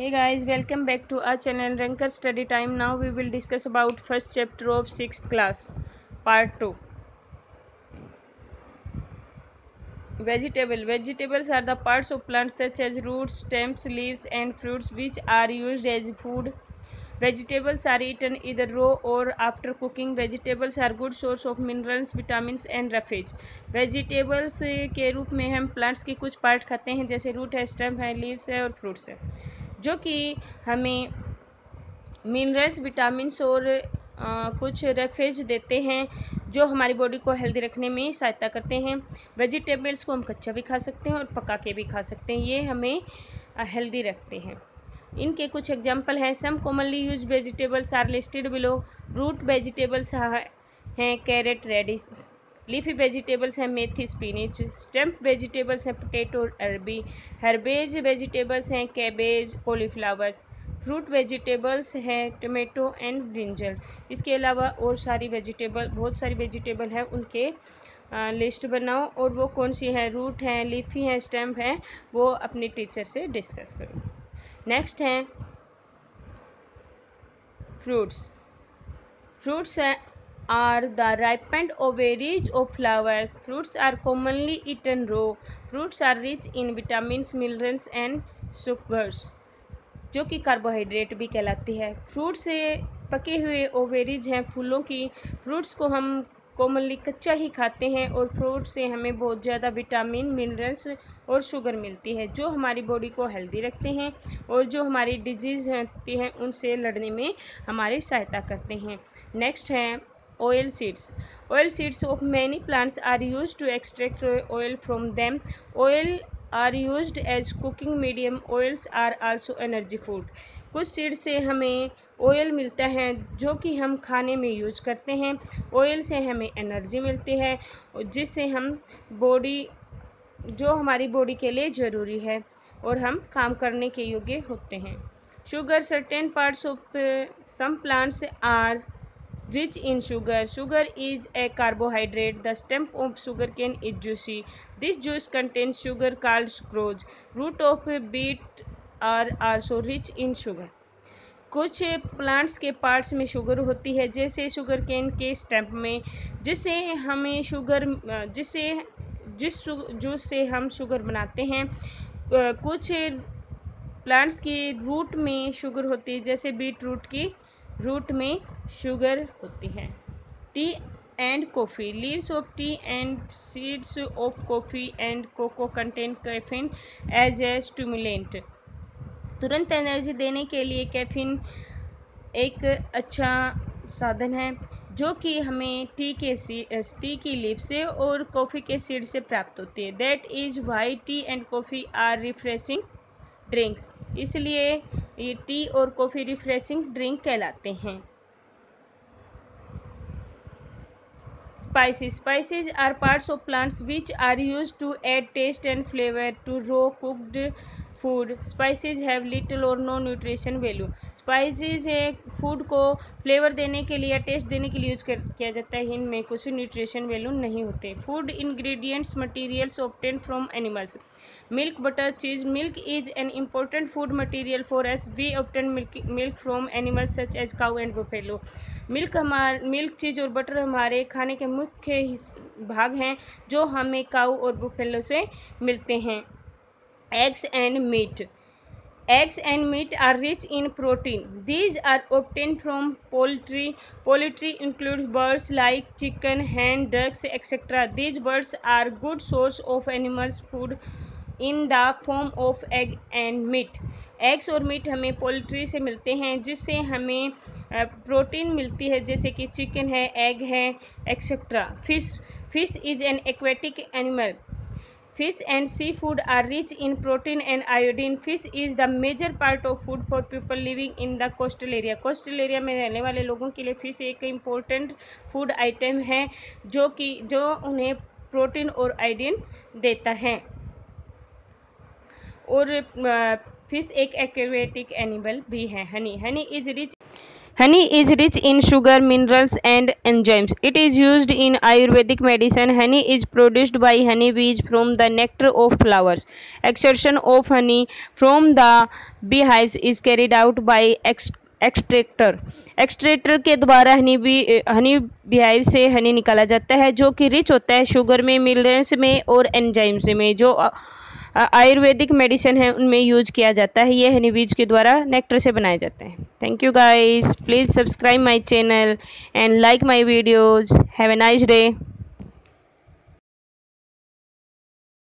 Hey guys welcome back to our channel ranker study time now we will discuss about first chapter of six class part two vegetable vegetables are the parts of plants such as roots stems leaves and fruits which are use as food vegetables are eaten either raw or after cooking vegetables are good source of minerals vitamin and roughage vegetables के रूप में हम plants के कुछ part खाते हैं, जैसे root है स्टेम है लीव्स है और फ्रूट्स है। जो कि हमें मिनरल्स विटामिन्स और आ, कुछ रेफेज देते हैं जो हमारी बॉडी को हेल्दी रखने में सहायता करते हैं। वेजिटेबल्स को हम कच्चा भी खा सकते हैं और पका के भी खा सकते हैं ये हमें हेल्दी रखते हैं। इनके कुछ एग्ज़ाम्पल हैं। Some commonly use vegetables are listed below root vegetables हैं कैरेट रेडिस लीफी वेजिटेबल्स हैं, मेथी स्पिनिच स्टम्प वेजिटेबल्स हैं पोटैटो अरबी हर्बेज वेजिटेबल्स हैं कैबेज कॉलीफ्लावर्स फ्रूट वेजिटेबल्स हैं टमेटो एंड ब्रिंजल इसके अलावा और सारी वेजिटेबल बहुत सारी वेजिटेबल हैं, उनके लिस्ट बनाओ और वो कौन सी हैं रूट हैं लीफी हैं स्टम्प हैं, वो अपने टीचर से डिस्कस करो। नेक्स्ट हैं फ्रूट्स फ्रूट्स हैं are the ripened ovaries of flowers. Fruits are commonly eaten raw. Fruits are rich in vitamins, minerals and sugars. जो कि कार्बोहाइड्रेट भी कहलाती है फ्रूट से पके हुए ओवेरीज हैं फूलों की फ्रूट्स को हम कॉमनली कच्चा ही खाते हैं और फ्रूट से हमें बहुत ज़्यादा विटामिन मिनरल्स और शुगर मिलती है जो हमारी बॉडी को हेल्दी रखते हैं और जो हमारी डिज़ीज़ होती हैं उनसे लड़ने में हमारी सहायता करते हैं नेक्स्ट है oil seeds oil seeds of many plants are used to extract oil from them oil are used as cooking medium oils are also energy food कुछ सीड से हमें ऑयल मिलता है जो कि हम खाने में यूज़ करते हैं ऑयल से हमें एनर्जी मिलती है जिससे हम बॉडी जो हमारी बॉडी के लिए ज़रूरी है और हम काम करने के योग्य होते हैं sugar certain parts of some plants are rich in sugar sugar is a carbohydrate the stem of sugar cane is juicy this juice contain sugar called sucrose root of beet are also rich in sugar कुछ plants के parts में sugar होती है, जैसे sugar cane के stamp में जिससे हमें शुगर जिसे, जिस जूस से हम शुगर बनाते हैं कुछ प्लांट्स की रूट में शुगर होती है, जैसे बीट रूट की रूट में शुगर होती है। Tea and coffee, leaves of tea and seeds of coffee and cocoa contain caffeine as a stimulant. तुरंत एनर्जी देने के लिए कैफिन एक अच्छा साधन है, जो कि हमें टी के सी, टी की लीव से और कॉफ़ी के सीड से प्राप्त होती है। That is why tea and coffee are refreshing drinks इसलिए ये टी और कॉफ़ी रिफ्रेशिंग ड्रिंक कहलाते हैं। Spices spices are parts of plants which are use to add taste and flavour to raw cooked food spices have little or no nutrition value spices है food को flavour देने के लिए test देने के लिए यूज़ किया जाता है। इनमें कुछ न्यूट्रिशन वैल्यू नहीं होते। Food ingredients materials obtain from animals milk butter cheese milk is an important food material for us we obtain milk milk from animals such as cow and buffalo. Milk हमार milk cheese और butter हमारे खाने के मुख्य भाग हैं, जो हमें काऊ और बुफेलो से मिलते हैं। Eggs and meat eggs and meat are rich in protein these are obtained from poultry poultry includes birds like chicken hen ducks etc these birds are good source of animals food in the form of egg and meat eggs और meat हमें poultry से मिलते हैं जिससे हमें protein मिलती है जैसे कि चिकन है एग है etcetera fish fish is an aquatic animal and sea food are rich in protein and iodine fish is the major part of food for people living in the coastal area coastal area में रहने वाले लोगों के लिए fish एक important food item है, जो कि, जो उन्हें प्रोटीन और आयोडीन देता है। और फ़िश एक एक्वेटिक एनिमल भी है honey honey is rich honey is rich in sugar minerals and enzymes it is use in Ayurvedic medicine honey is produced by honey bees from the nectar of flowers extraction of honey from the bee hive is carried out by ex extractor extractor के द्वारा honey bee Honey beehive से हनी निकाला जाता है, जो कि rich होता है शुगर में मिनरल्स में और एंजाइम्स में, जो आयुर्वेदिक मेडिसिन है, उनमें यूज़ किया जाता है ये हनी बीज के द्वारा नेक्टर से बनाए जाते हैं। Thank you guys please subscribe my channel and like my videos have a nice day